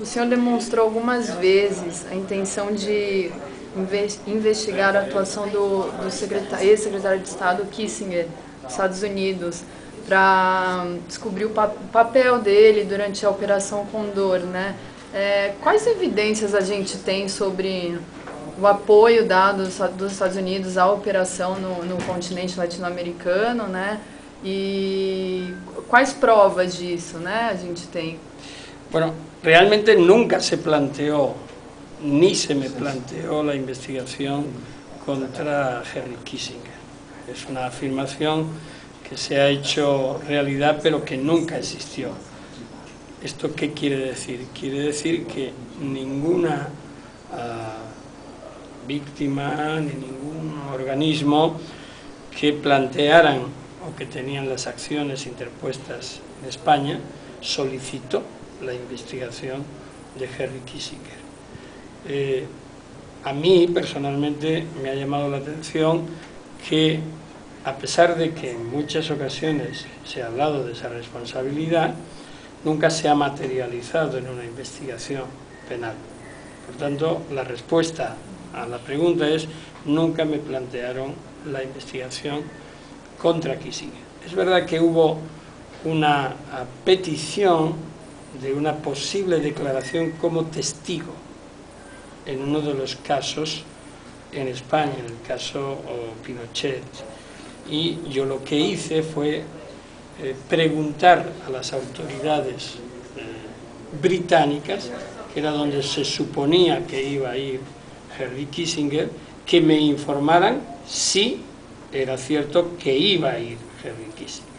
O senhor demonstrou algumas vezes a intenção de investigar a atuação do, do ex-secretário de Estado Kissinger, dos Estados Unidos, para descobrir o, pa papel dele durante a Operação Condor, né? É, quais evidências a gente tem sobre o apoio dado dos Estados Unidos à operação no, no continente latino-americano, né? E quais provas disso, né, a gente tem? Bueno, realmente nunca se planteó, ni se me planteó la investigación contra Henry Kissinger. Es una afirmación que se ha hecho realidad pero que nunca existió. ¿Esto qué quiere decir? Quiere decir que ninguna uh, víctima ni ningún organismo que plantearan o que tenían las acciones interpuestas en España solicitó la investigación de Henry Kissinger. Eh, a mí personalmente me ha llamado la atención que a pesar de que en muchas ocasiones se ha hablado de esa responsabilidad, nunca se ha materializado en una investigación penal. Por tanto, la respuesta a la pregunta es, nunca me plantearon la investigación contra Kissinger. Es verdad que hubo una petición de una posible declaración como testigo en uno de los casos en España, en el caso Pinochet. Y yo lo que hice fue eh, preguntar a las autoridades eh, británicas, que era donde se suponía que iba a ir Henry Kissinger, que me informaran si era cierto que iba a ir Henry Kissinger.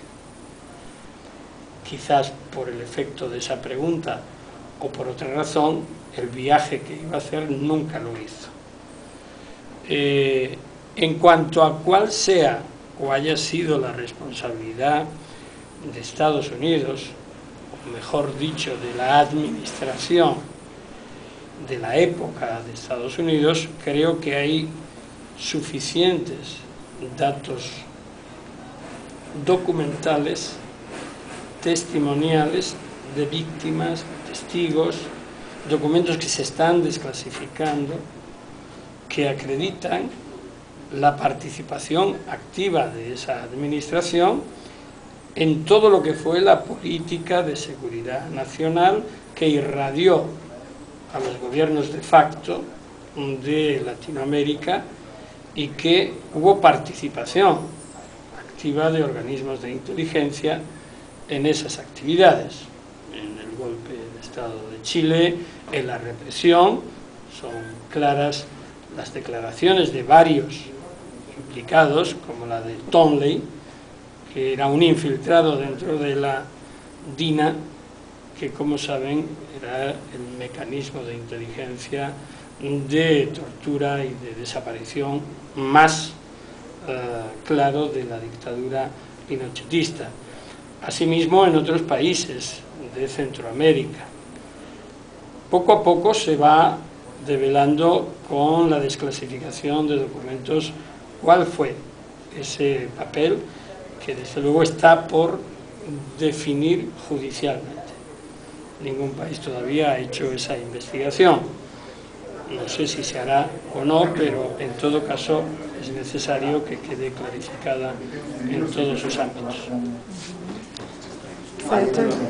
Quizás por el efecto de esa pregunta o por otra razón, el viaje que iba a hacer nunca lo hizo. Eh, en cuanto a cuál sea o haya sido la responsabilidad de Estados Unidos, o mejor dicho, de la administración de la época de Estados Unidos, creo que hay suficientes datos documentales, testimoniales de víctimas, testigos, documentos que se están desclasificando, que acreditan la participación activa de esa administración en todo lo que fue la política de seguridad nacional que irradió a los gobiernos de facto de Latinoamérica y que hubo participación activa de organismos de inteligencia en esas actividades, en el golpe de Estado de Chile, en la represión, son claras las declaraciones de varios implicados, como la de Tonley, que era un infiltrado dentro de la DINA, que como saben era el mecanismo de inteligencia de tortura y de desaparición más eh, claro de la dictadura pinochetista. Asimismo en otros países de Centroamérica. Poco a poco se va develando con la desclasificación de documentos cuál fue ese papel que desde luego está por definir judicialmente. Ningún país todavía ha hecho esa investigación. No sé si se hará o no, pero en todo caso es necesario que quede clarificada en todos sus ámbitos.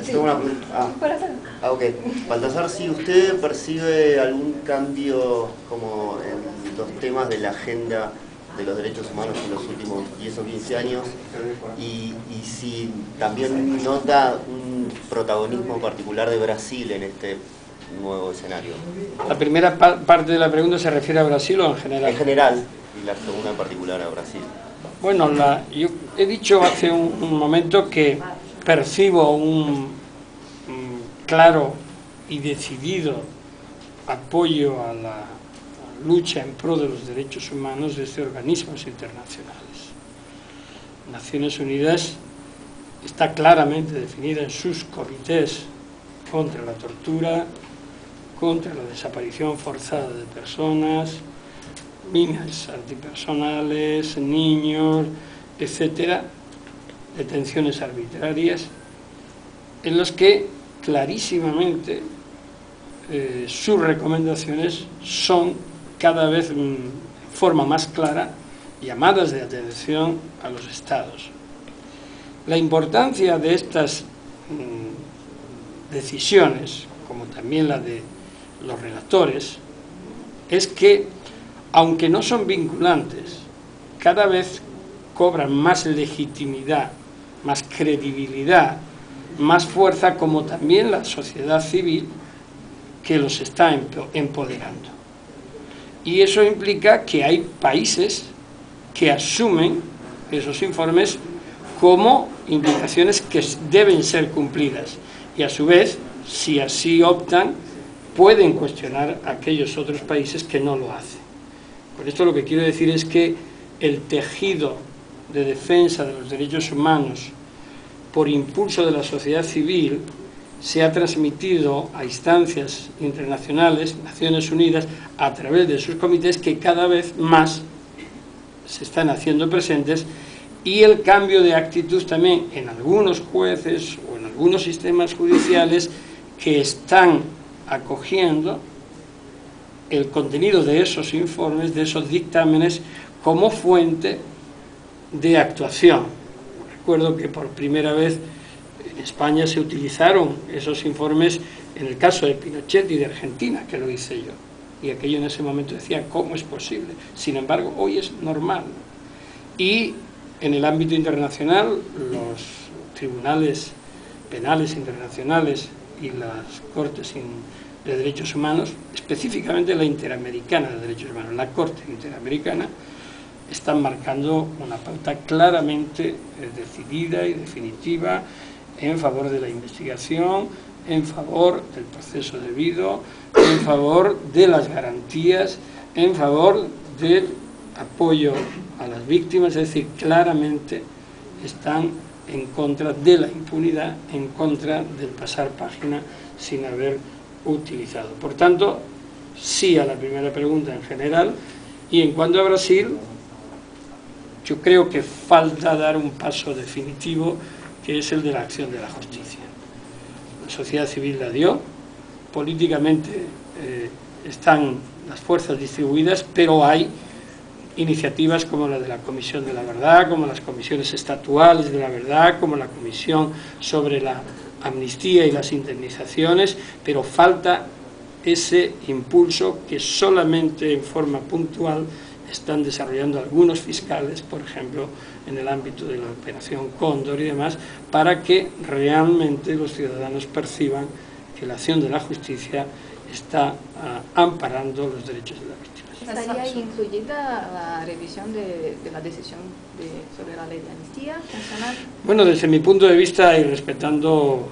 Tengo una ah, ah, ok. Baltasar, si usted percibe algún cambio como en los temas de la agenda de los derechos humanos en los últimos 10 o 15 años y, y si también nota un protagonismo particular de Brasil en este nuevo escenario. La primera parte de la pregunta se refiere a Brasil o en general? En general, y la segunda en particular a Brasil. Bueno, la, yo he dicho hace un, un momento que percibo un, claro y decidido apoyo a la lucha en pro de los derechos humanos desde organismos internacionales. Naciones Unidas está claramente definida en sus comités contra la tortura, contra la desaparición forzada de personas, minas antipersonales, niños, etcétera, detenciones arbitrarias, en los que clarísimamente eh, sus recomendaciones son cada vez en forma más clara llamadas de atención a los estados. La importancia de estas mm, decisiones, como también la de los relatores, es que, aunque no son vinculantes, cada vez cobran más legitimidad, más credibilidad, más fuerza, como también la sociedad civil que los está empoderando. Y eso implica que hay países que asumen esos informes como indicaciones que deben ser cumplidas y a su vez, si así optan, pueden cuestionar a aquellos otros países que no lo hacen. Con esto lo que quiero decir es que el tejido de defensa de los derechos humanos por impulso de la sociedad civil se ha transmitido a instancias internacionales, Naciones Unidas, a través de sus comités que cada vez más se están haciendo presentes y el cambio de actitud también en algunos jueces o en algunos sistemas judiciales que están acogiendo el contenido de esos informes, de esos dictámenes, como fuente de actuación. Recuerdo que por primera vez en España se utilizaron esos informes en el caso de Pinochet y de Argentina, que lo hice yo. Y aquello en ese momento decía, ¿cómo es posible? Sin embargo, hoy es normal. Y en el ámbito internacional, los tribunales penales internacionales y las cortes de derechos humanos, específicamente la Interamericana de Derechos Humanos, la Corte Interamericana, están marcando una pauta claramente eh, decidida y definitiva en favor de la investigación, en favor del proceso debido, en favor de las garantías, en favor del apoyo a las víctimas, es decir, claramente están en contra de la impunidad, en contra del pasar página sin haber utilizado. Por tanto, sí a la primera pregunta en general, y en cuanto a Brasil, yo creo que falta dar un paso definitivo que es el de la acción de la justicia. La sociedad civil la dio, políticamente eh, están las fuerzas distribuidas, pero hay iniciativas como la de la Comisión de la Verdad, como las comisiones estatuales de la verdad, como la Comisión sobre la amnistía y las indemnizaciones, pero falta ese impulso que solamente en forma puntual están desarrollando algunos fiscales, por ejemplo, en el ámbito de la operación Cóndor y demás, para que realmente los ciudadanos perciban que la acción de la justicia está ah, amparando los derechos de la víctima. ¿Estaría incluida la revisión de, la decisión sobre la ley de amnistía nacional? Bueno, desde mi punto de vista y respetando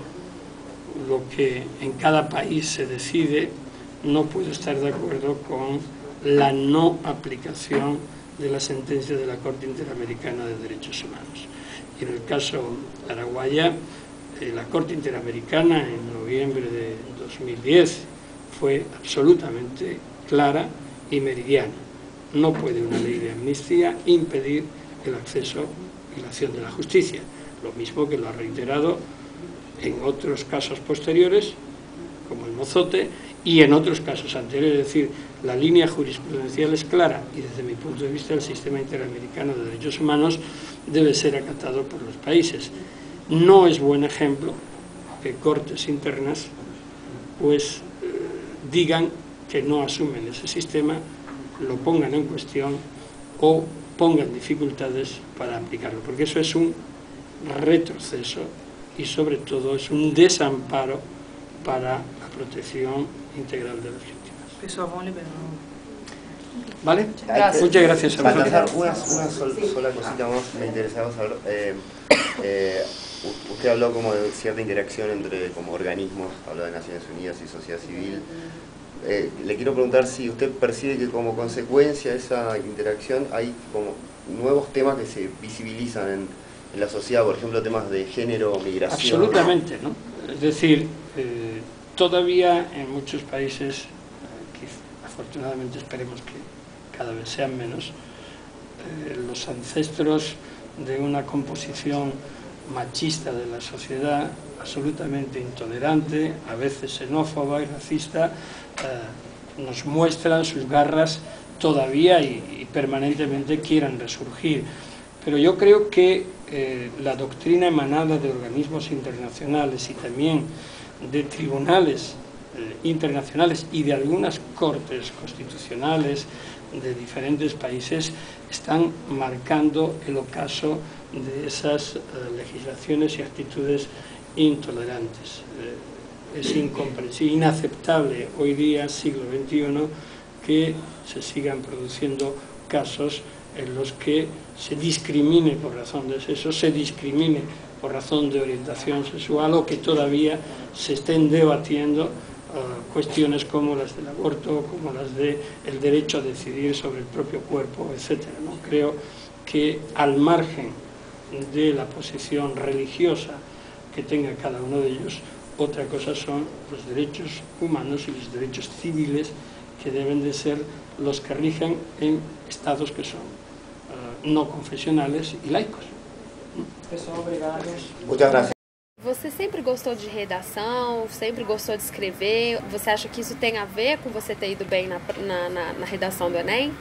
lo que en cada país se decide, no puedo estar de acuerdo con la no aplicación de la sentencia de la Corte Interamericana de Derechos Humanos. Y en el caso Araguaya, eh, la Corte Interamericana en noviembre de 2010 fue absolutamente clara y meridiana. No puede una ley de amnistía impedir el acceso y la acción de la justicia, lo mismo que lo ha reiterado en otros casos posteriores, como el Mozote, y en otros casos anteriores, es decir, la línea jurisprudencial es clara y desde mi punto de vista el sistema interamericano de derechos humanos debe ser acatado por los países. No es buen ejemplo que cortes internas pues eh, digan que no asumen ese sistema, lo pongan en cuestión o pongan dificultades para aplicarlo, porque eso es un retroceso y sobre todo es un desamparo para la protección integral de las víctimas. ¿Vale? Muchas gracias. Para una, una sola cosita más, me interesaba saber. Eh, eh, usted habló como de cierta interacción entre como organismos, habló de Naciones Unidas y sociedad civil. Eh, le quiero preguntar si usted percibe que como consecuencia de esa interacción hay como nuevos temas que se visibilizan en, en la sociedad, por ejemplo temas de género, migración. Absolutamente, ¿no? Es decir, eh, todavía en muchos países, que afortunadamente esperemos que cada vez sean menos, eh, los ancestros de una composición machista de la sociedad absolutamente intolerante, a veces xenófoba y racista, eh, nos muestran sus garras todavía y, permanentemente quieran resurgir. Pero yo creo que la doctrina emanada de organismos internacionales y también de tribunales eh, internacionales y de algunas cortes constitucionales de diferentes países están marcando el ocaso de esas eh, legislaciones y actitudes intolerantes. Eh, es incomprensible, inaceptable hoy día, siglo XXI, que se sigan produciendo casos en los que se discrimine por razón de sexo, se discrimine por razón de orientación sexual o que todavía se estén debatiendo cuestiones como las del aborto, como las del el derecho a decidir sobre el propio cuerpo, etc. ¿no? Creo que al margen de la posición religiosa que tenga cada uno de ellos, otra cosa son los derechos humanos y los derechos civiles que deben de ser los que rigen en estados que son no confesionales y laicos. Muchas gracias. Você sempre gostou de redação, sempre gostou de escrever? Você acha que isso tem a ver com você ter ido bem na, na, na, na redação do Enem?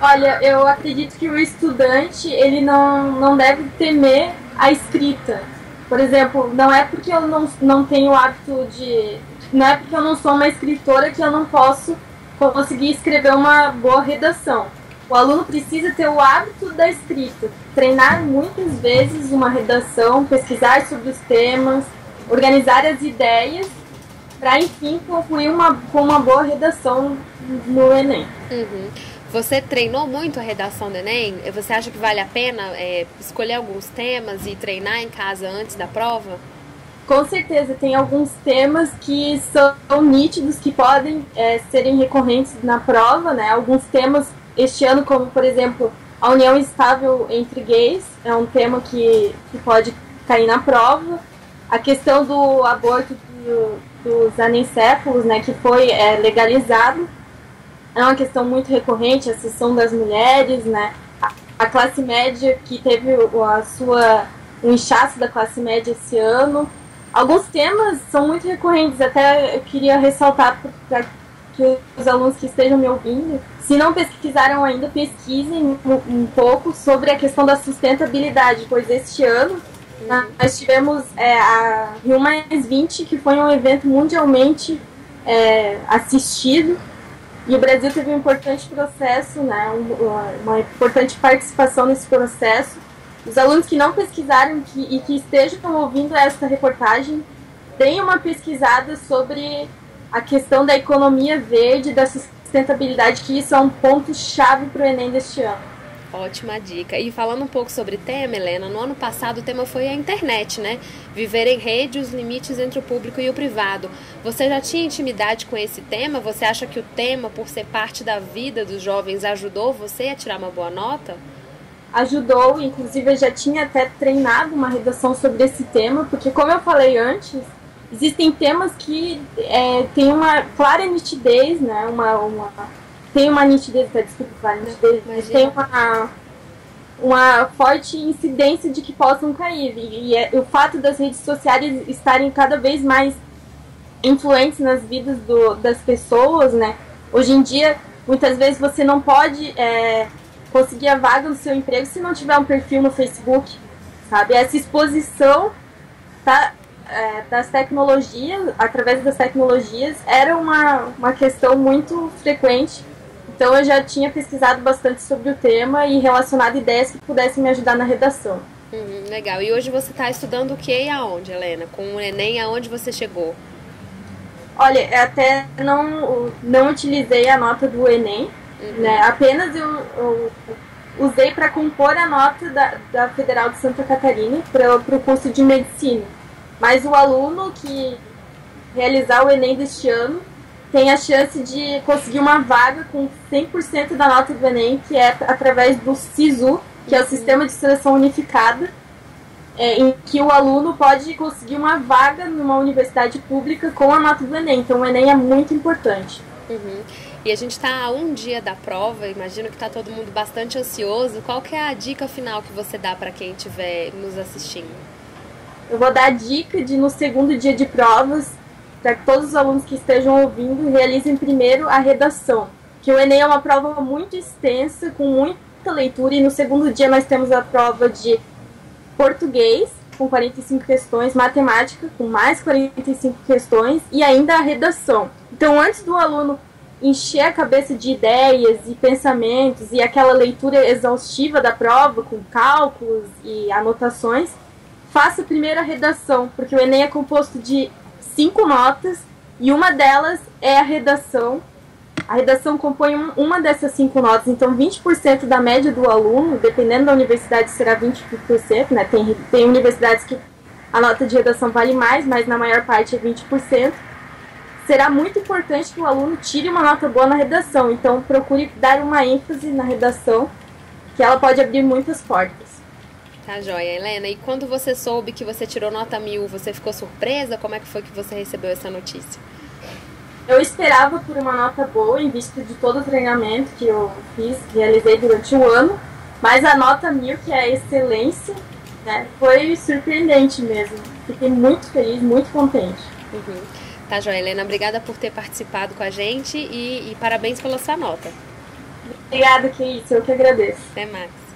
Olha, eu acredito que o estudante ele não, não deve temer a escrita. Por exemplo, não é porque eu não, não tenho o hábito de. Não é porque eu não sou uma escritora que eu não posso conseguir escrever uma boa redação. O aluno precisa ter o hábito da escrita, treinar muitas vezes uma redação, pesquisar sobre os temas, organizar as ideias, para enfim concluir uma, com uma boa redação no Enem. Uhum. Você treinou muito a redação do Enem? Você acha que vale a pena é, escolher alguns temas e treinar em casa antes da prova? Com certeza, tem alguns temas que são nítidos, que podem é, serem recorrentes na prova, né? Alguns temas este ano, como por exemplo, a união estável entre gays, é um tema que, que pode cair na prova. A questão do aborto do, dos anencéfalos, né, que foi é, legalizado, é uma questão muito recorrente, a sessão das mulheres, né, a, classe média que teve a sua o inchaço da classe média esse ano. Alguns temas são muito recorrentes, até eu queria ressaltar para que os alunos que estejam me ouvindo, se não pesquisaram ainda, pesquisem um, um pouco sobre a questão da sustentabilidade, pois este ano uhum. nós tivemos é, a Rio Mais 20, que foi um evento mundialmente é, assistido, e o Brasil teve um importante processo, né, uma, uma importante participação nesse processo. Os alunos que não pesquisaram que, e que estejam ouvindo esta reportagem, deem uma pesquisada sobre a questão da economia verde, da sustentabilidade, que isso é um ponto-chave para o Enem deste ano. Ótima dica. E falando um pouco sobre tema, Helena, no ano passado o tema foi a internet, né? Viver em rede, os limites entre o público e o privado. Você já tinha intimidade com esse tema? Você acha que o tema, por ser parte da vida dos jovens, ajudou você a tirar uma boa nota? Ajudou, inclusive eu já tinha até treinado uma redação sobre esse tema, porque como eu falei antes, existem temas que é, tem uma clara nitidez, né? Uma, uma, tem uma nitidez, tá, desculpa, clara nitidez, mas tem uma, uma forte incidência de que possam cair. E, e é, o fato das redes sociais estarem cada vez mais influentes nas vidas do, das pessoas, né? Hoje em dia, muitas vezes você não pode é, conseguir a vaga no seu emprego se não tiver um perfil no Facebook, sabe? Essa exposição tá é, das tecnologias, através das tecnologias, era uma, uma questão muito frequente. Então eu já tinha pesquisado bastante sobre o tema e relacionado ideias que pudessem me ajudar na redação. Uhum, legal. E hoje você está estudando o que e aonde, Helena? Com o Enem, aonde você chegou? Olha, até não, não utilizei a nota do Enem, uhum. né? Apenas eu, eu usei para compor a nota da, da Federal de Santa Catarina para o curso de medicina. Mas o aluno que realizar o Enem deste ano tem a chance de conseguir uma vaga com 100% da nota do Enem, que é através do SISU, que é o Sistema de Seleção Unificada, é, em que o aluno pode conseguir uma vaga numa universidade pública com a nota do Enem. Então o Enem é muito importante. Uhum. E a gente está a um dia da prova, imagino que está todo mundo bastante ansioso. Qual que é a dica final que você dá para quem estiver nos assistindo? Eu vou dar a dica de no segundo dia de provas, para que todos os alunos que estejam ouvindo realizem primeiro a redação. Que o Enem é uma prova muito extensa, com muita leitura, e no segundo dia nós temos a prova de português, com 45 questões, matemática, com mais 45 questões, e ainda a redação. Então, antes do aluno encher a cabeça de ideias e pensamentos e aquela leitura exaustiva da prova, com cálculos e anotações, faça a redação, porque o Enem é composto de cinco notas e uma delas é a redação. A redação compõe uma dessas cinco notas, então 20% da média do aluno, dependendo da universidade, será 20%, né? Tem, tem universidades que a nota de redação vale mais, mas na maior parte é 20% será muito importante que o aluno tire uma nota boa na redação. Então, procure dar uma ênfase na redação, que ela pode abrir muitas portas. Tá joia, Helena. E quando você soube que você tirou nota mil, você ficou surpresa? Como é que foi que você recebeu essa notícia? Eu esperava por uma nota boa, em vista de todo o treinamento que eu fiz, realizei durante o ano, mas a nota mil, que é a excelência, né, foi surpreendente mesmo. Fiquei muito feliz, muito contente. Uhum. Tá, Joia Helena, obrigada por ter participado com a gente e, e parabéns pela sua nota. Obrigada, que isso, eu que agradeço. Até mais.